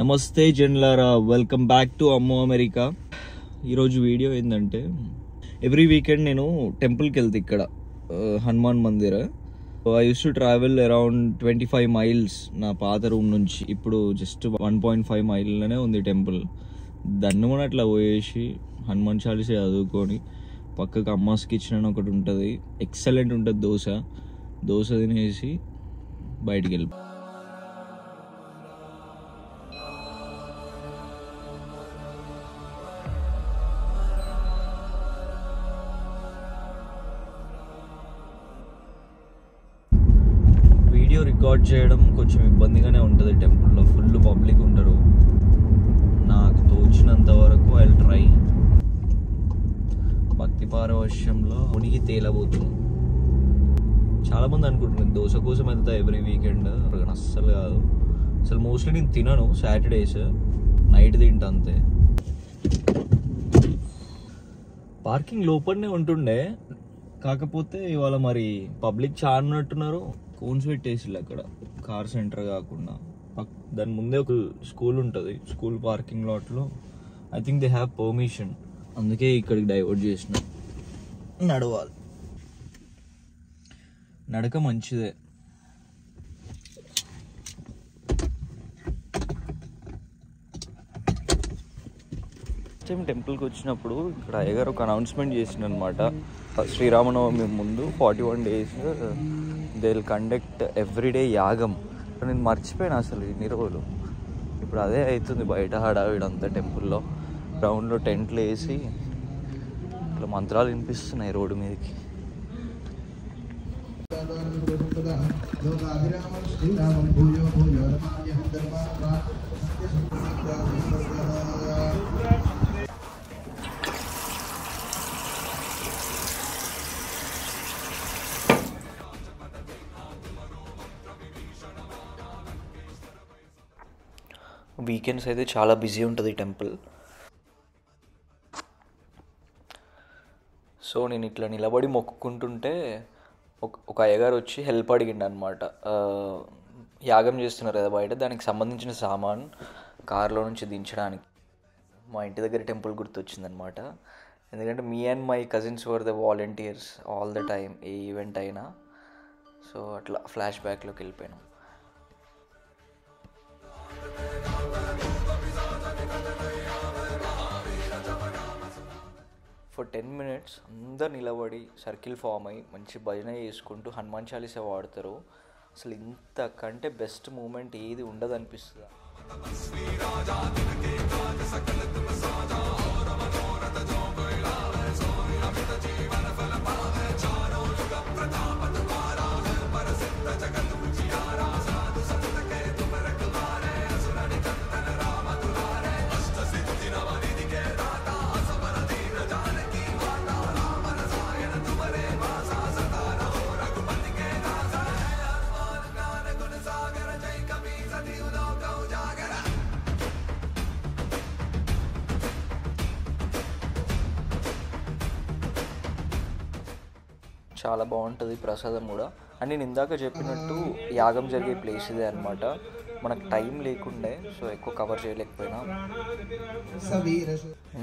నమస్తే జన్లారా welcome back to అమ్మో అమెరికా. ఈరోజు వీడియో ఏంటంటే ఎవ్రీ వీకెండ్ నేను టెంపుల్కి వెళ్తా ఇక్కడ Hanuman Mandir. I use to travel around twenty five miles నా పాత రూమ్ నుంచి. ఇప్పుడు జస్ట్ వన్ పాయింట్ ఫైవ్ మైల్లోనే ఉంది టెంపుల్. దాన్ని కూడా అట్లా పోయేసి హనుమాన్ చాలీస చదువుకొని పక్కకు అమ్మాస్ కిచెన్ అని ఒకటి ఉంటుంది. ఎక్సలెంట్ ఉంటుంది దోశ. దోశ తినేసి బయటికి వెళ్ళి రికార్డ్ చేయడం కొంచెం ఇబ్బందిగానే ఉంటుంది. టెంపుల్లో ఫుల్ పబ్లిక్ ఉంటారు. నాకు తోచినంత వరకు ఐ ట్రై. భక్తి పారవశ్యంలో మునిగి తేలబోతుంది చాలామంది అనుకుంటున్నాను అనుకుంటున్నారు దోశ కోసం వెళ్తా ఎవ్రీ వీకెండ్ అస్సలు కాదు. అసలు మోస్ట్లీ నేను తినను సాటర్డేస్ నైట్ తింటా అంతే. పార్కింగ్ లోపలనే ఉంటుండే. కాకపోతే ఇవాళ మరి పబ్లిక్ చాలా ఉన్నట్టున్నారు కోన్స్ పెట్టేసిళ్ళు అక్కడ. కార్ సెంటర్ కాకుండా. పక్- దాని ముందే ఒక స్కూల్ ఉంటుంది. School parking లాట్లో. I think they have permission. అందుకే ఇక్కడికి డైవర్ట్ చేసిన. నడవాలి. నడక మంచిదే. టైం టెంపుల్కి వచ్చినప్పుడు ఇక్కడ అయ్యగారు ఒక అనౌన్స్మెంట్ చేసిన అనమాట శ్రీరామనవమి ముందు forty one days they will conduct everyday యాగం నేను మర్చిపోయాను అసలు ఇన్ని రోజులు ఇప్పుడు అదే అవుతుంది బయట హడావిడంతా టెంపుల్లో గ్రౌండ్లో టెంట్లు వేసి ఇట్లా మంత్రాలు వినిపిస్తున్నాయి రోడ్డు మీదకి శ్రీరామం భూయో భూయో వీకెండ్స్ అయితే చాలా బిజీ ఉంటుంది టెంపుల్ సో నేను ఇట్లా నిలబడి మొక్కుకుంటుంటే ఒక ఒక అయ్యగారు వచ్చి హెల్ప్ అడిగిండు అనమాట యాగం చేస్తున్నారు కదా బయట దానికి సంబంధించిన సామాన్ కారులో నుంచి దించడానికి. మా ఇంటి దగ్గర టెంపుల్ గుర్తొచ్చిందనమాట ఎందుకంటే me and my cousins were the volunteers all the time A event అయినా. సో అట్లా ఫ్లాష్ బ్యాక్లోకి వెళ్ళిపోయాను. ఫర్ టెన్ మినిట్స్ అందరు నిలబడి సర్కిల్ ఫామ్ అయ్యి మంచి భజన చేసుకుంటూ హనుమాన్ చాలీసా వాడతారు అసలు ఇంతకంటే బెస్ట్ మూమెంట్ ఏది ఉండదు అనిపిస్తుంది చాలా బాగుంటుంది ప్రసాదం కూడా. అండ్ నేను ఇందాక చెప్పినట్టు యాగం జరిగే ప్లేస్ ఇదే అనమాట మనకు టైం లేకుండే సో ఎక్కువ కవర్ చేయలేకపోయినా.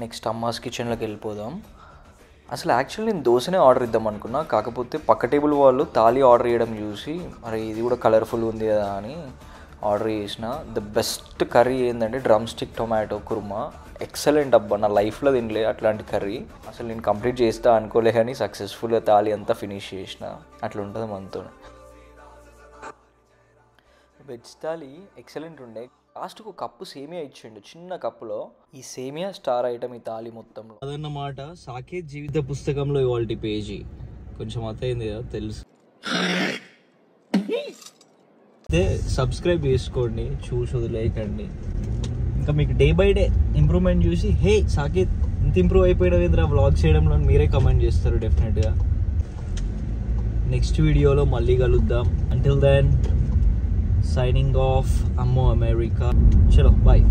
నెక్స్ట్ అమ్మాస్ కిచెన్లోకి వెళ్ళిపోదాం. అసలు యాక్చువల్లీ నేను దోశనే ఆర్డర్ ఇద్దాం అనుకున్నా. కాకపోతే పక్క టేబుల్ వాళ్ళు తాళి ఆర్డర్ చేయడం చూసి మరి ఇది కూడా కలర్ఫుల్ ఉంది కదా అని ఆర్డర్ చేసిన. ద బెస్ట్ కర్రీ ఏంటంటే drumstick tomato kurma excellent అబ్బా నా లైఫ్లో తినలే అట్లాంటి కర్రీ. అసలు నేను కంప్లీట్ చేస్తా అనుకోలే కానీ సక్సెస్ఫుల్గా తాళి అంతా ఫినిష్ చేసిన. అట్లా ఉంటుంది మనతో. వెజ్ థాలీ ఎక్సలెంట్ ఉండే. లాస్ట్కు కప్పు సేమియా ఇచ్చిండు చిన్న కప్పులో. ఈ సేమియా స్టార్ ఐటమ్ ఈ తాళి మొత్తంలో. అదన్నమాట సాకేత్ జీవిత పుస్తకంలో ఇవాళ పేజీ. కొంచెం అర్థమైంది కదా తెలుసు. అయితే సబ్స్క్రైబ్ చేసుకోండి చూసి వదిలేయకండి. ఇంకా మీకు డే బై డే ఇంప్రూవ్మెంట్ చూసి హే సాకేత్ ఇంత ఇంప్రూవ్ అయిపోయిన ఏంద్రా వ్లాగ్ చేయడంలో మీరే కమెంట్ చేస్తారు డెఫినెట్గా నెక్స్ట్ వీడియోలో మళ్ళీ కలుద్దాం. అంటిల్ దెన్ సైనింగ్ ఆఫ్ అమ్మో అమెరికా. చలో బాయ్